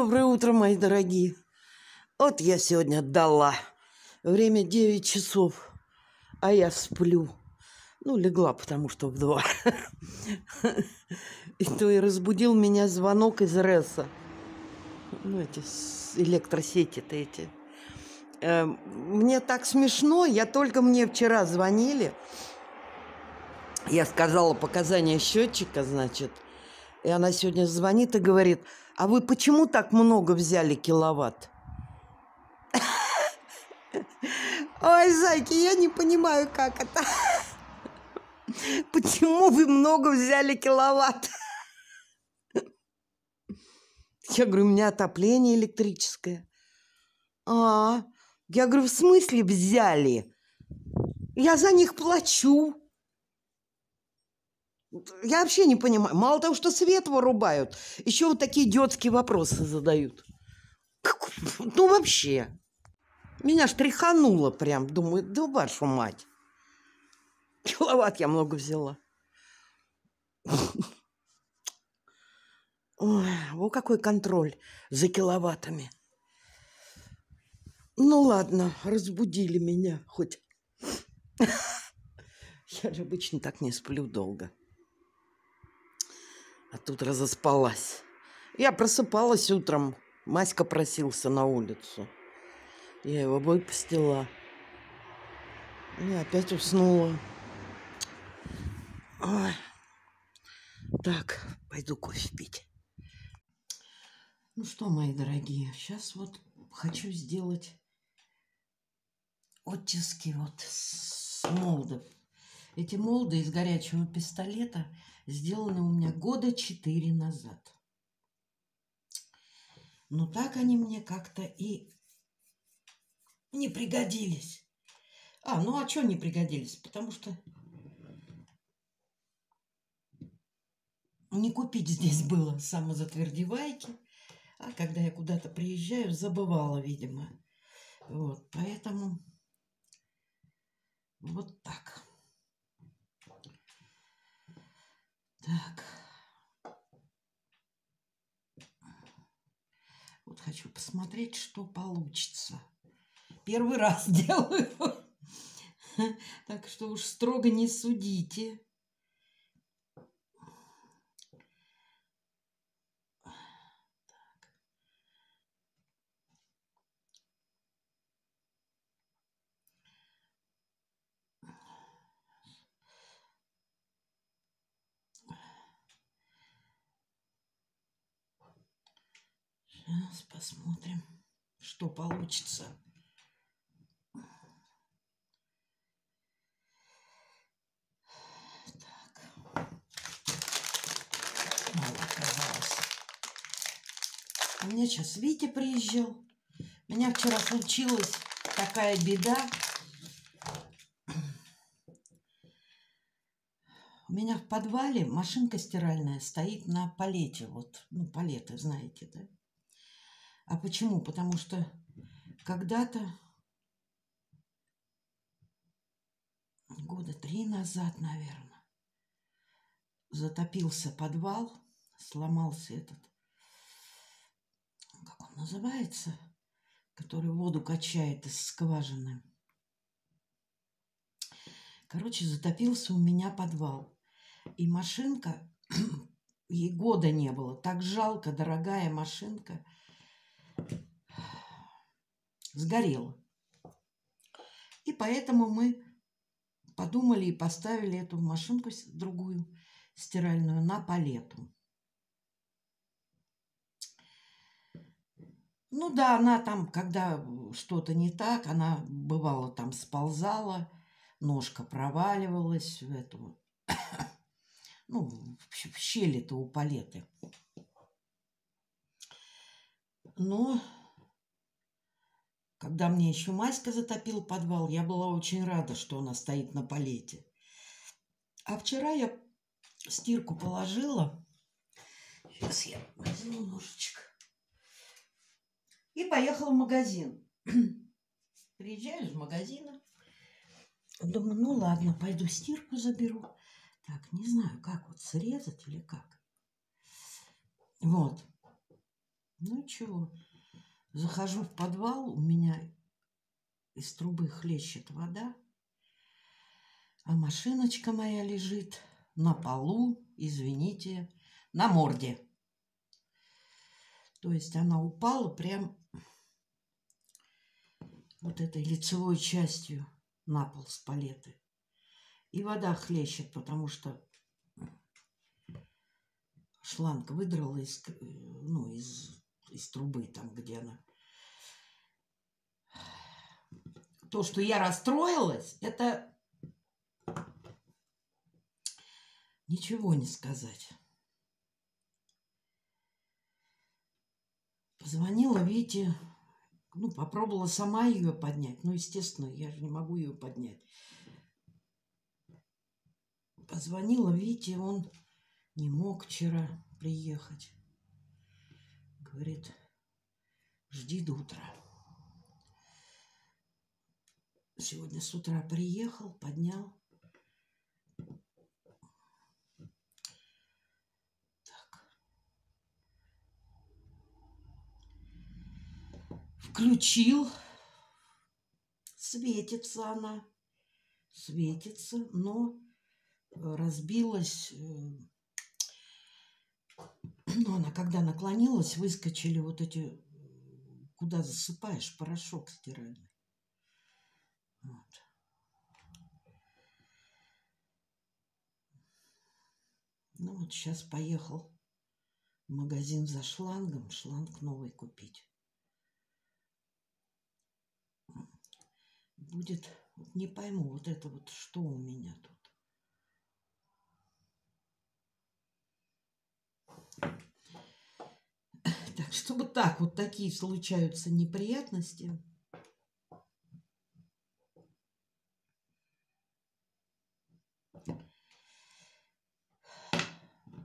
Доброе утро, мои дорогие. Вот я сегодня отдала. Время 9 часов, а я сплю. Ну, легла, потому что в два. И то и разбудил меня звонок из РЭСа. Ну, эти электросети-то эти. Эм, мне так смешно, я только мне вчера звонили. Я сказала показания счетчика, значит. И она сегодня звонит и говорит, а вы почему так много взяли киловатт? Ой, зайки, я не понимаю, как это. Почему вы много взяли киловатт? Я говорю, у меня отопление электрическое. А, я говорю, в смысле взяли? Я за них плачу. Я вообще не понимаю. Мало того, что свет вырубают, еще вот такие детские вопросы задают. Ну, вообще. Меня штрихануло прям. Думаю, да вашу мать. Киловатт я много взяла. Ой, вот какой контроль за киловаттами. Ну ладно, разбудили меня хоть. Я же обычно так не сплю долго. А тут разоспалась. Я просыпалась утром. Маська просился на улицу. Я его выпустила. И опять уснула. Ой. Так, пойду кофе пить. Ну что, мои дорогие, сейчас вот хочу сделать оттиски вот с молдов. Эти молды из горячего пистолета сделаны у меня года четыре назад. Но так они мне как-то и не пригодились. А, ну а что не пригодились? Потому что не купить здесь было самозатвердевайки. А когда я куда-то приезжаю, забывала, видимо. Вот, поэтому вот так. Так. Вот хочу посмотреть, что получится. Первый раз делаю. Так что уж строго не судите. Сейчас посмотрим, что получится. У меня сейчас Витя приезжал. У меня вчера случилась такая беда. У меня в подвале машинка стиральная стоит на палете. Вот, ну, палеты, знаете, да? А почему? Потому что когда-то, года три назад, наверное, затопился подвал, сломался этот, как он называется, который воду качает из скважины. Короче, затопился у меня подвал. И машинка, ей года не было. Так жалко, дорогая машинка – сгорела. И поэтому мы подумали и поставили эту машинку другую стиральную на палету. Ну да, она там, когда что-то не так, она бывало там сползала, ножка проваливалась в эту, ну, в щели-то у палеты. Но когда мне еще Маська затопил подвал, я была очень рада, что она стоит на палете. А вчера я стирку положила. Сейчас я возьму ножичек. И поехала в магазин. Приезжаю из магазина. Думаю, ну ладно, пойду стирку заберу. Так, не знаю, как вот срезать или как. Вот. Ну чего, захожу в подвал, у меня из трубы хлещет вода, а машиночка моя лежит на полу, извините, на морде. То есть она упала прям вот этой лицевой частью на пол с палеты. И вода хлещет, потому что шланг выдрала из, ну, из, из трубы, там, где она. То, что я расстроилась, это ничего не сказать. Позвонила Вите, ну, попробовала сама ее поднять. Ну, естественно, я же не могу ее поднять. Позвонила Вите, он не мог вчера приехать. Говорит, жди до утра. Сегодня с утра приехал, поднял. Так. Включил. Светится она. Светится, но разбилась э, ну, она когда наклонилась, выскочили вот эти, куда засыпаешь, порошок стиральный. Вот. Ну вот сейчас поехал в магазин за шлангом, шланг новый купить. Будет, не пойму, вот это вот что у меня тут. Так, чтобы так, вот такие случаются неприятности.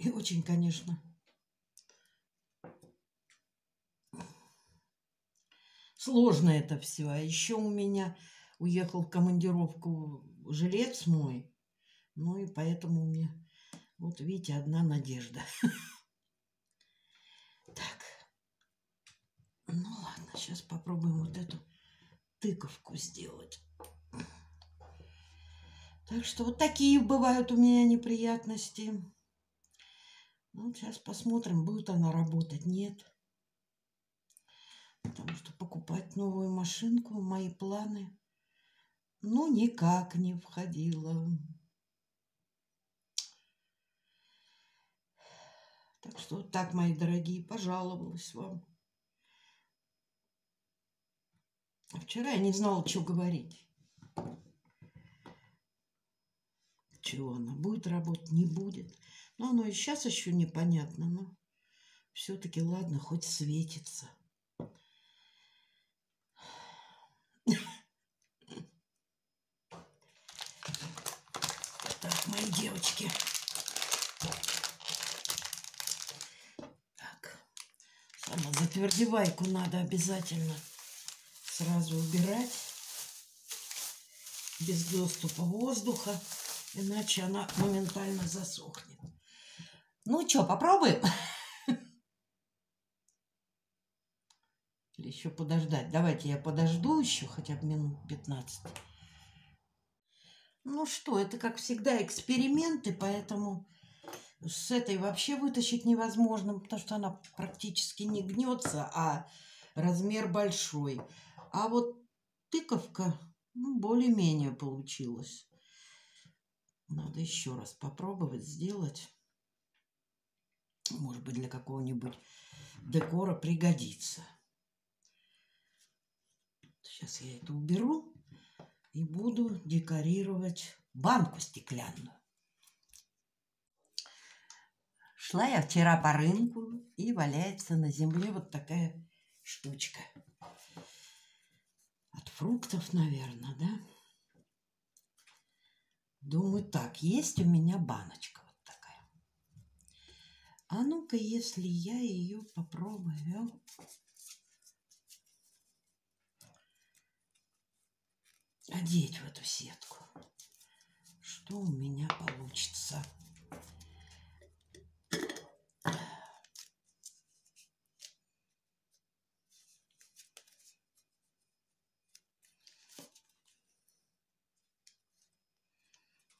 И очень, конечно, сложно это все. А еще у меня уехал в командировку жилец мой. Ну и поэтому мне, вот видите, одна надежда. Ну ладно, сейчас попробуем вот эту тыковку сделать. Так что вот такие бывают у меня неприятности. Ну, сейчас посмотрим, будет она работать, нет. Потому что покупать новую машинку мои планы, ну, никак не входило. Так что вот так, мои дорогие, пожаловалась вам. Вчера я не знала, что говорить. Чего она будет работать, не будет. Но оно и сейчас еще непонятно, но все-таки ладно, хоть светится. Так, мои девочки. Так, самозатвердевайку надо обязательно сразу убирать без доступа воздуха, иначе она моментально засохнет. Ну что, попробуем? Или еще подождать? Давайте я подожду еще хотя бы минут 15. Ну что, это, как всегда, эксперименты, поэтому с этой вообще вытащить невозможно, потому что она практически не гнется, а размер большой. А вот тыковка ну, более-менее получилась. Надо еще раз попробовать сделать. Может быть, для какого-нибудь декора пригодится. Сейчас я это уберу и буду декорировать банку стеклянную. Шла я вчера по рынку, и валяется на земле вот такая штучка. От фруктов, наверное, да? Думаю, так, есть у меня баночка. А ну-ка, если я ее попробую. Одеть в эту сетку. Что у меня получится?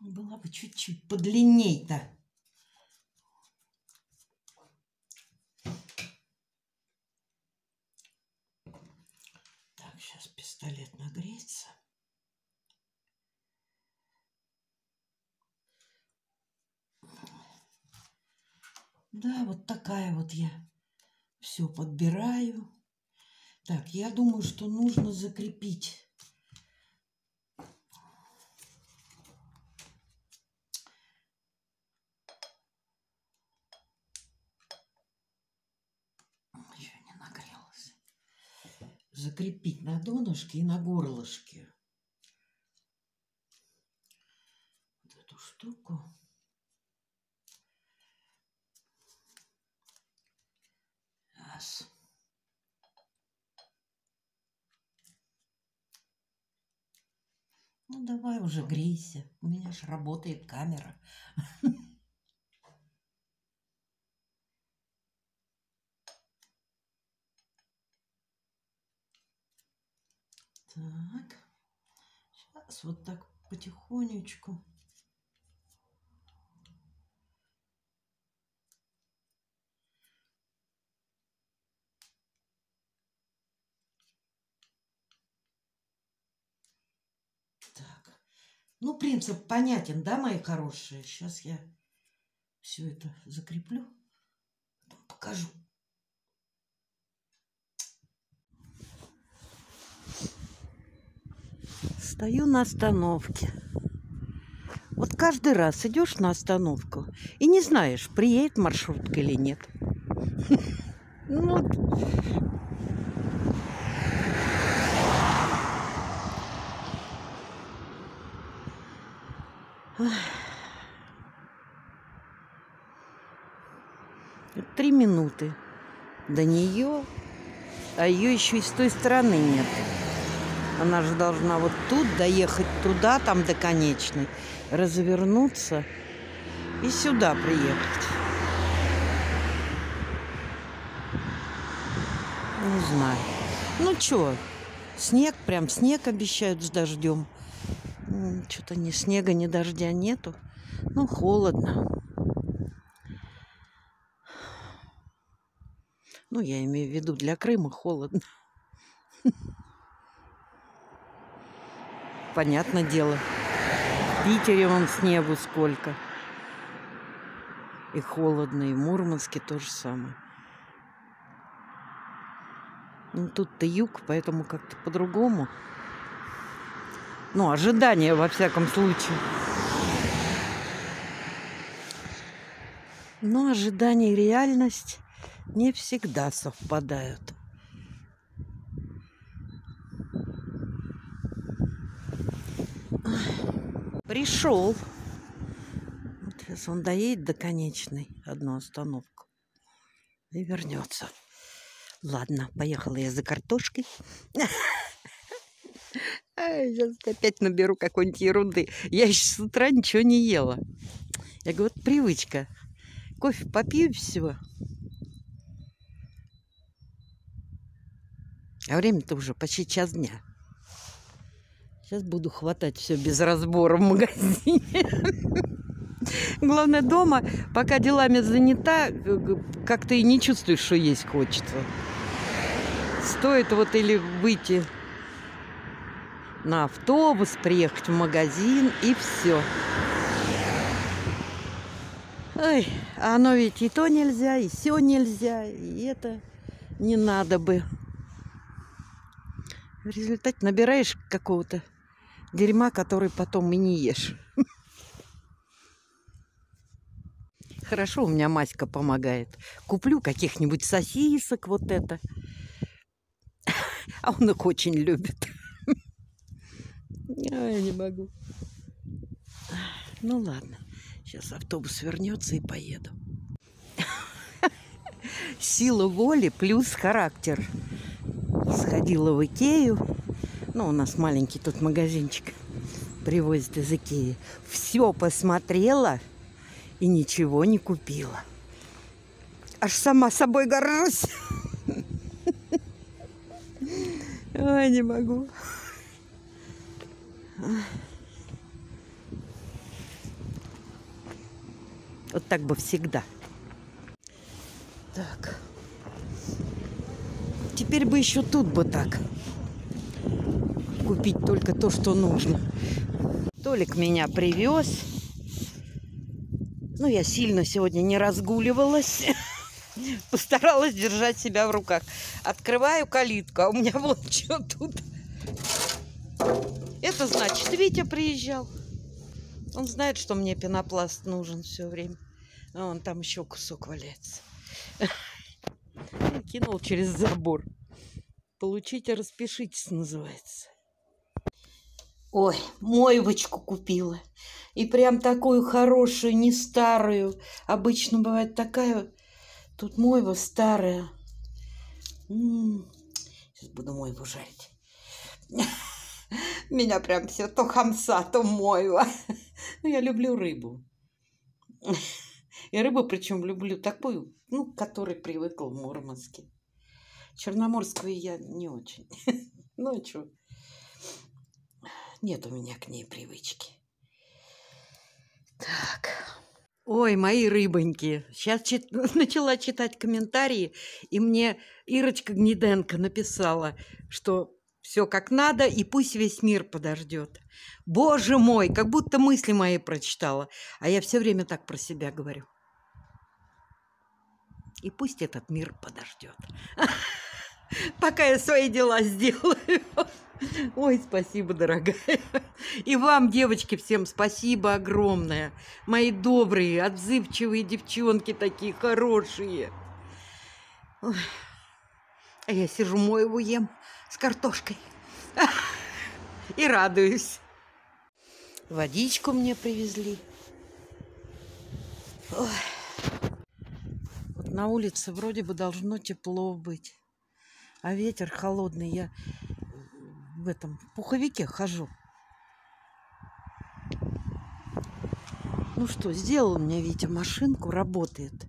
Была бы чуть-чуть подлинней-то. Сейчас пистолет нагреется. Да, вот такая вот я все подбираю. Так, я думаю, что нужно закрепить закрепить на донышке и на горлышке. Вот эту штуку. Раз. Ну, давай уже грейся. У меня же работает камера. Так. Сейчас вот так потихонечку. Так. Ну, принцип понятен, да, мои хорошие? Сейчас я все это закреплю. Покажу. Стою на остановке. Вот каждый раз идешь на остановку и не знаешь, приедет маршрутка или нет. Ну, Три минуты до нее, а ее еще и с той стороны нет. Она же должна вот тут доехать туда, там до конечной, развернуться и сюда приехать. Не знаю. Ну что, снег, прям снег обещают с дождем. Что-то ни снега, ни дождя нету. Ну, холодно. Ну, я имею в виду, для Крыма холодно. понятное дело. В Питере вон снегу сколько. И холодно, и в Мурманске то же самое. Ну, тут-то юг, поэтому как-то по-другому. Ну, ожидания, во всяком случае. Но ожидания и реальность не всегда совпадают. Пришел. Вот сейчас он доедет до конечной одну остановку и вернется. Ладно, поехала я за картошкой. Сейчас опять наберу какой-нибудь ерунды. Я еще с утра ничего не ела. Я говорю, вот привычка. Кофе попью и все. А время-то уже почти час дня. Сейчас буду хватать все без разбора в магазине. Главное, дома, пока делами занята, как-то и не чувствуешь, что есть хочется. Стоит вот или выйти на автобус, приехать в магазин и все. Ой, а оно ведь и то нельзя, и все нельзя, и это не надо бы. В результате набираешь какого-то дерьма, который потом и не ешь. Хорошо, у меня Маська помогает. Куплю каких-нибудь сосисок, вот это. А он их очень любит. Я не могу. Ну ладно, сейчас автобус вернется и поеду. Сила воли плюс характер. Сходила в Икею, ну, у нас маленький тут магазинчик привозит из Икеи. Все посмотрела и ничего не купила. Аж сама собой горжусь. Ой, не могу. Вот так бы всегда. Так. Теперь бы еще тут бы так. Купить только то, что нужно. Толик меня привез. Ну, я сильно сегодня не разгуливалась. Постаралась держать себя в руках. Открываю калитку, а у меня вот что тут. Это значит, Витя приезжал. Он знает, что мне пенопласт нужен все время. А он там еще кусок валяется. Кинул через забор. Получите, распишитесь, называется. Ой, моевочку купила. И прям такую хорошую, не старую. Обычно бывает такая. Тут мойва старая. М -м -м. Сейчас буду мойву жарить. Меня прям все то хамса, то мойва. Ну, я люблю рыбу. И рыбу причем люблю такую, ну, к которой привыкла в Мурманске. Черноморскую я не очень. Ну, что, нет у меня к ней привычки. Так. Ой, мои рыбоньки. Сейчас чит... начала читать комментарии, и мне Ирочка Гнеденко написала, что все как надо, и пусть весь мир подождет. Боже мой, как будто мысли мои прочитала. А я все время так про себя говорю. И пусть этот мир подождет. Пока я свои дела сделаю. Ой, спасибо, дорогая. И вам, девочки, всем спасибо огромное. Мои добрые, отзывчивые девчонки такие хорошие. А я сижу, моего ем с картошкой. И радуюсь. Водичку мне привезли. Ой. Вот на улице вроде бы должно тепло быть. А ветер холодный. Я в этом пуховике хожу. Ну что, сделал мне Витя машинку, работает.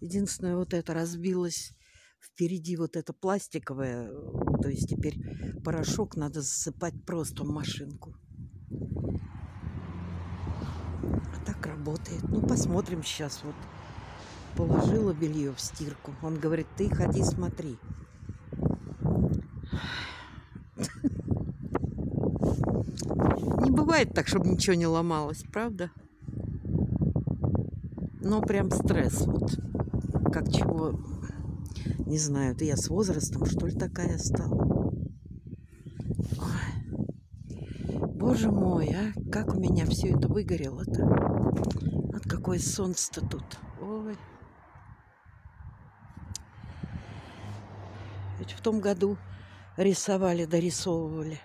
Единственное, вот это разбилось впереди вот это пластиковое. То есть теперь порошок надо засыпать просто в машинку. А так работает. Ну, посмотрим сейчас. Вот положила белье в стирку. Он говорит, ты ходи смотри. Не бывает так, чтобы ничего не ломалось, правда? Но прям стресс. Вот как чего, не знаю, это я с возрастом, что ли, такая стала. Ой. Боже мой, а как у меня все это выгорело-то. Вот какое солнце-то тут. Ой. Ведь в том году рисовали, дорисовывали.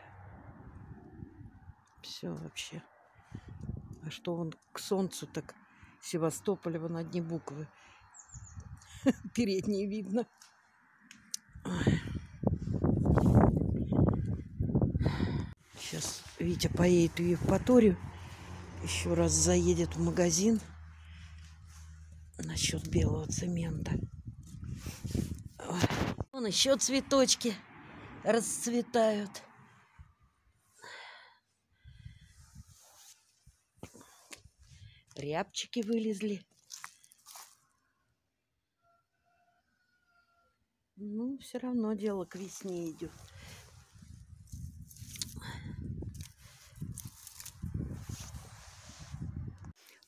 Все вообще. А что он к солнцу так Севастополя вон одни буквы. Передние видно. Сейчас Витя поедет в Евпаторию. Еще раз заедет в магазин насчет белого цемента. Вон еще цветочки расцветают. Рябчики вылезли. Ну, все равно дело к весне идет.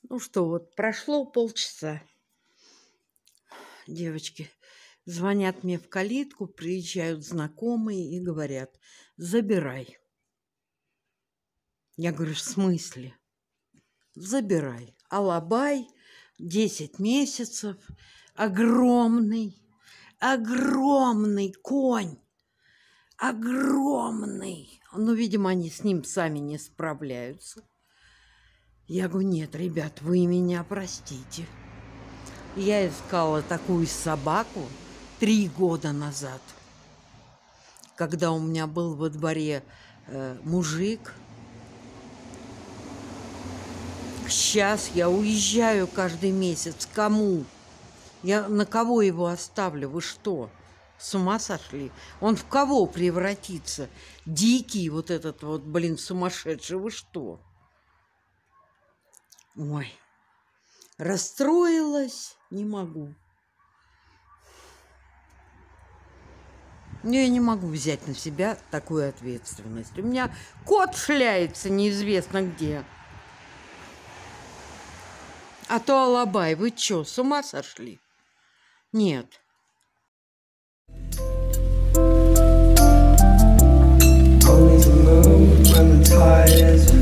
Ну что, вот прошло полчаса. Девочки, Звонят мне в калитку, приезжают знакомые и говорят, забирай. Я говорю, в смысле? Забирай. Алабай, 10 месяцев, огромный, огромный конь, огромный. Ну, видимо, они с ним сами не справляются. Я говорю, нет, ребят, вы меня простите. Я искала такую собаку, три года назад, когда у меня был во дворе э, мужик. Сейчас я уезжаю каждый месяц. Кому? Я на кого его оставлю? Вы что? С ума сошли? Он в кого превратится? Дикий вот этот вот, блин, сумасшедший. Вы что? Ой. расстроилась, не могу. Я не могу взять на себя такую ответственность. У меня кот шляется неизвестно где. А то Алабай, вы чё, с ума сошли? Нет. To move when the tide